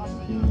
Hallelujah.